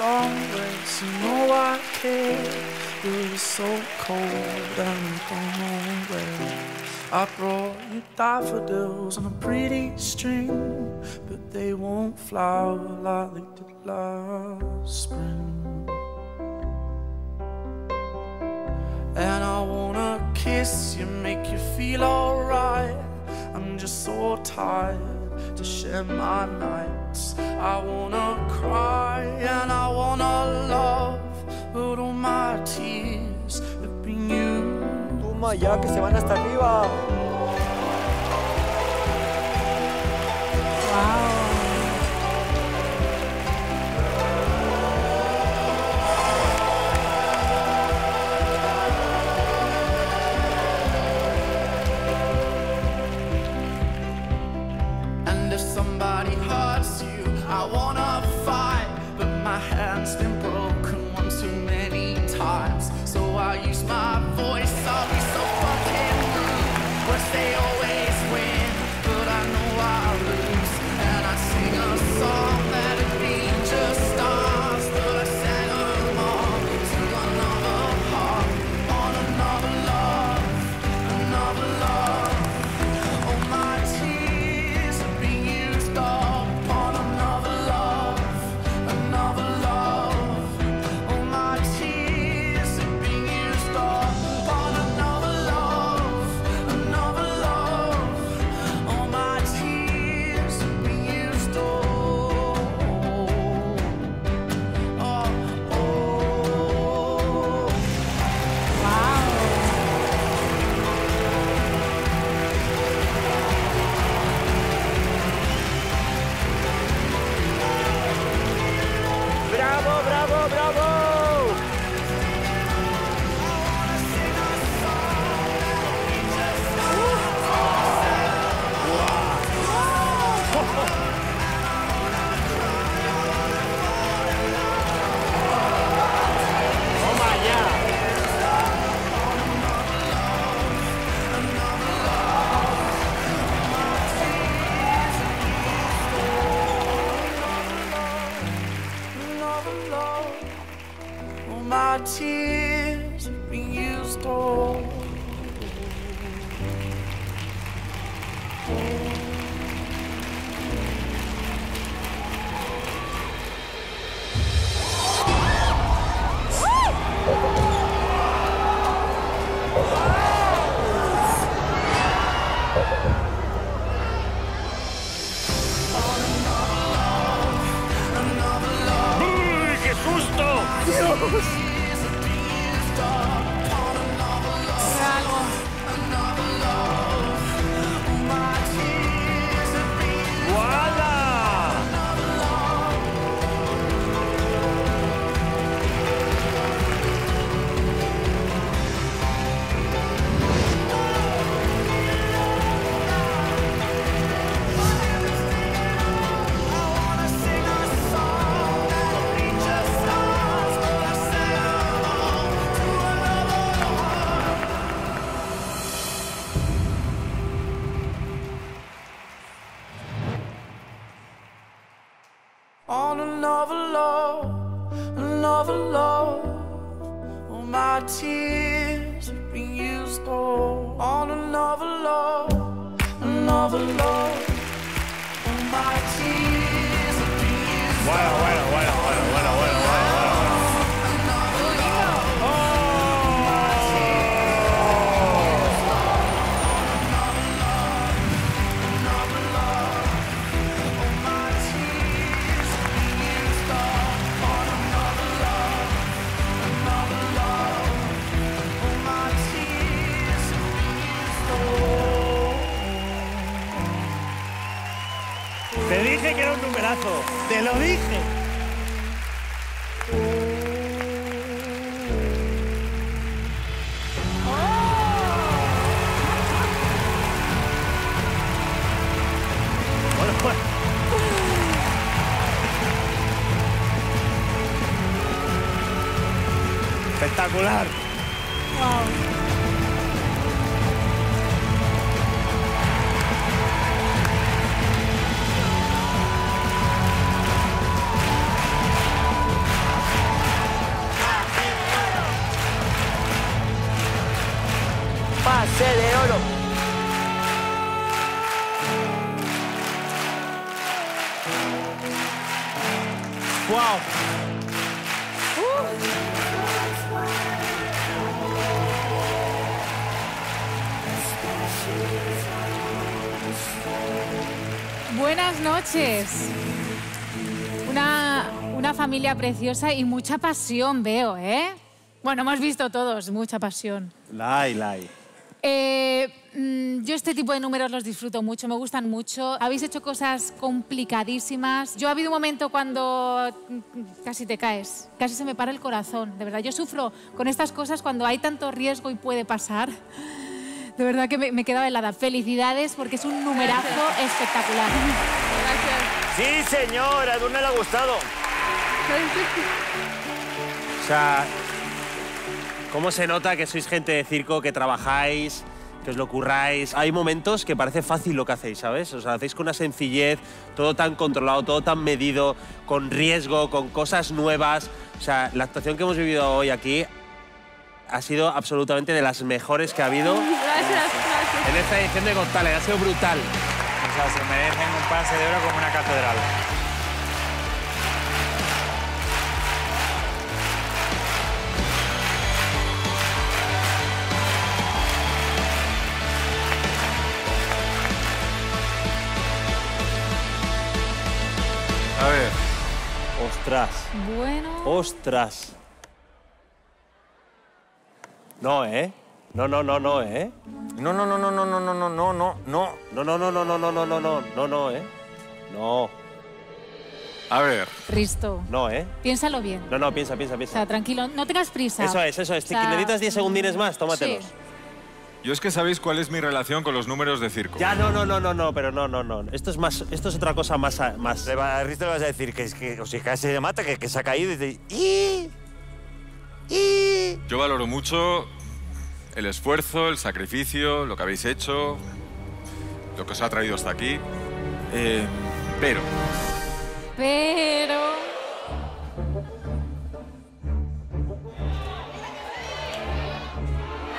Wanna you know I care. It's so cold and know. I brought you daffodils on a pretty string, but they won't flower like they did last spring. And I wanna kiss you, make you feel alright. I'm just so tired to share my nights. I wanna cry and I wanna love, but all my tears have been used. Toma ya, que se van hasta arriba. Oh, ¡Dios! Another love. All my tears have been used all. On another love, another love. All my tears have been used Bueno, bueno, Te lo dije. Bueno, bueno. Espectacular. Buenas noches. Una, una familia preciosa y mucha pasión veo, ¿eh? Bueno, hemos visto todos, mucha pasión. Lai, lai. Eh, mm, yo este tipo de números los disfruto mucho, me gustan mucho. Habéis hecho cosas complicadísimas. Yo ha habido un momento cuando mm, casi te caes, casi se me para el corazón, de verdad. Yo sufro con estas cosas cuando hay tanto riesgo y puede pasar. De verdad que me, me quedaba helada. Felicidades porque es un numerazo espectacular. Sí, señor, a Edurne le ha gustado. O sea, ¿cómo se nota que sois gente de circo, que trabajáis, que os lo curráis? Hay momentos que parece fácil lo que hacéis, ¿sabes? O sea, hacéis con una sencillez, todo tan controlado, todo tan medido, con riesgo, con cosas nuevas. O sea, la actuación que hemos vivido hoy aquí ha sido absolutamente de las mejores que ha habido en esta edición de Got Talent. Ha sido brutal. O sea, se merecen un pase de oro como una catedral. A ver, Ostras, Bueno, ostras. No, ¿eh? No, no, no, no, ¿eh? No, no, no, no, no, no, no, no, no, no, no. No, no, no, no, no, no, no, no, no, no, no, ¿eh? No, a ver. Risto, no, ¿eh? piénsalo bien. No, no, piensa, piensa, O piensa. sea, tranquilo, no tengas prisa. Eso es, eso es. O sea, ¿Necesitas 10 segundines más? Tómatelos. Sí. Yo es que sabéis cuál es mi relación con los números de circo. Ya, no, no, no, no, no, pero no, no, no. Esto es más, esto es otra cosa más, a- más. Le va, a Risto le vas a decir que, es que o si casi se mata, que, que se ha caído y dice, ¡y! Yo valoro mucho el esfuerzo, el sacrificio, lo que habéis hecho, lo que os ha traído hasta aquí. Eh, pero, Pero...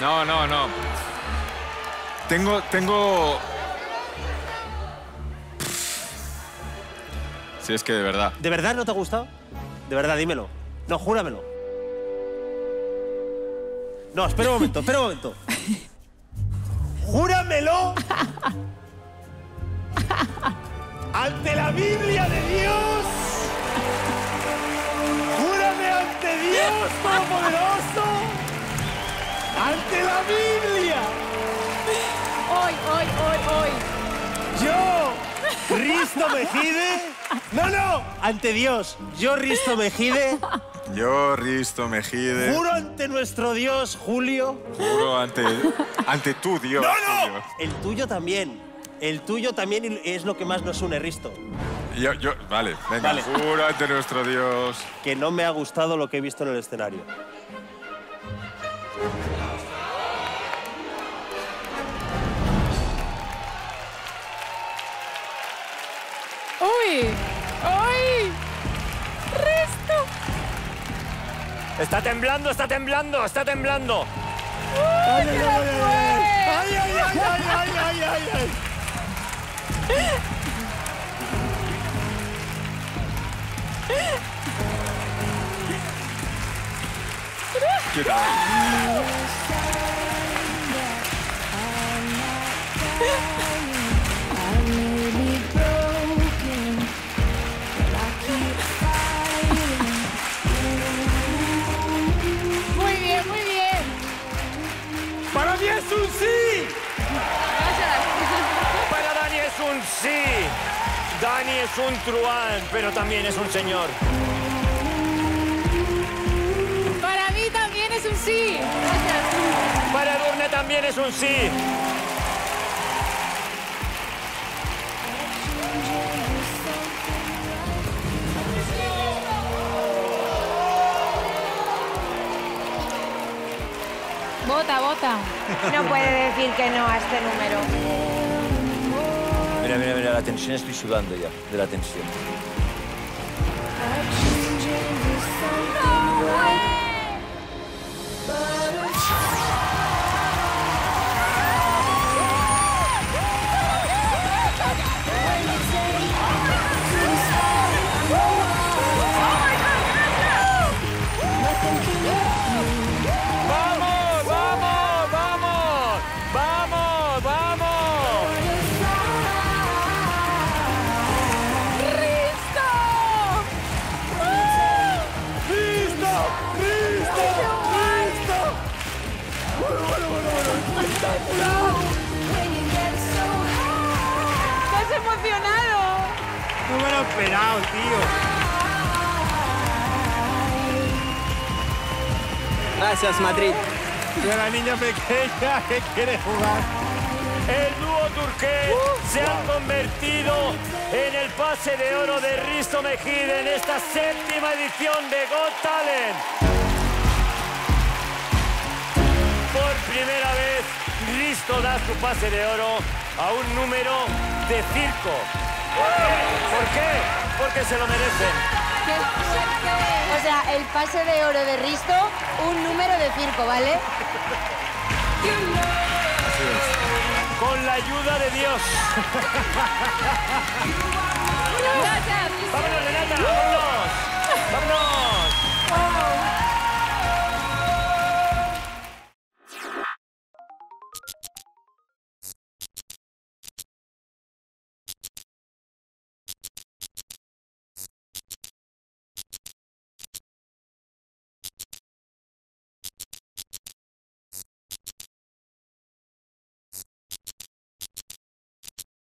no, no, no. Tengo, tengo... Si es que de verdad. ¿De verdad no te ha gustado? De verdad, dímelo. No, júramelo. No, espera un momento, espera un momento. ¡Júramelo! ¡Ante la Biblia de Dios! ¡Júrame ante Dios Todopoderoso! ¡Ante la Biblia! Hoy, hoy, hoy, hoy. Yo, Risto Mejide. No, no, ante Dios. Yo, Risto Mejide. Yo, Risto Mejide, Juro ante nuestro Dios, Julio. juro ante, ante tu Dios. ¡No, Julio. no! El tuyo también. El tuyo también es lo que más nos une, Risto. Yo, yo, vale, venga, Vale. juro ante nuestro Dios. Que no me ha gustado lo que he visto en el escenario. Está temblando, está temblando, está temblando. ¡Ay, ay, ay, ay, ay, ay, ay, ay, ay! ¿Qué tal? Dani es un truán, pero también es un señor. Para mí también es un sí. Para Edurne también es un sí. Vota, vota. No puede decir que no a este número. Mira, mira, la tensión, estoy sudando ya de la tensión. ¡Estás emocionado! No me lo esperado, tío. Gracias, Madrid. Y a la niña pequeña que quiere jugar. El dúo turqués se han convertido en el pase de oro de Risto Mejide en esta séptima edición de Got Talent. Por primera vez Risto da su pase de oro a un número de circo. ¿Por qué? Porque se lo merecen. O sea, el pase de oro de Risto, un número de circo, ¿vale? Con la ayuda de Dios. Vámonos, Renata.